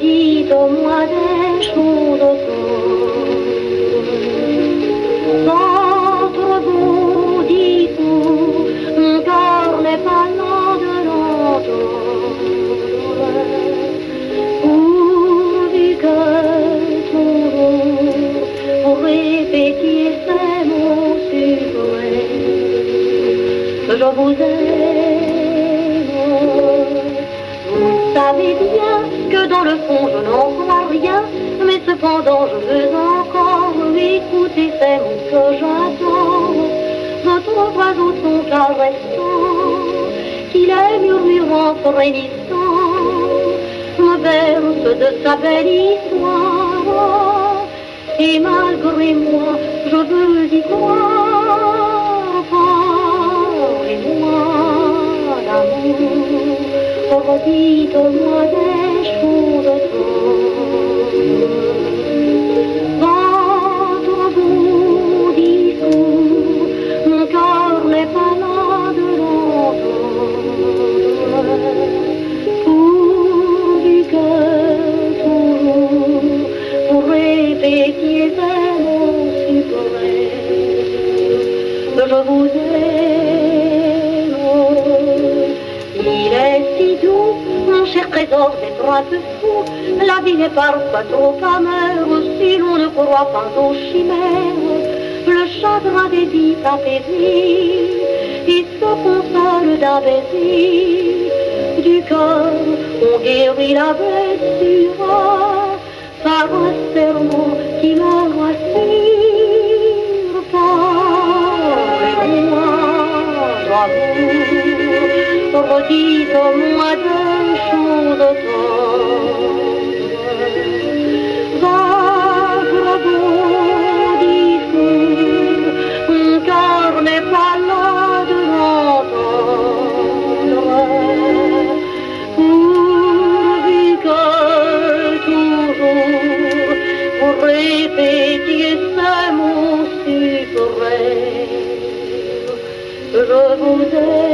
dit au mois d'un jour d'automne. Votre beau discours, mon corps n'est pas loin de l'entendre. Pourvu que toujours vous répétiez ces mots suprêmes. Je vous aime. Cependant je veux encore écouter ces mots que j'attends. Votre oiseau son caressant, qu'il est murmurant frémissant, me berce de sa belle histoire. Et malgré moi, je veux y croire. Parlez-moi d'amour, redites-moi des choses parfois trop amère si l'on ne croit pas aux chimères. Le chagrin des vies apaisées, il se console d'un baiser. Du cœur, on guérit la blessure d'amour, redites-moi des choses tendres. Votre beau discours, mon cœur n'est pas là de l'entendre. Pourvu que toujours vous répétiez ces mots suprêmes, je vous.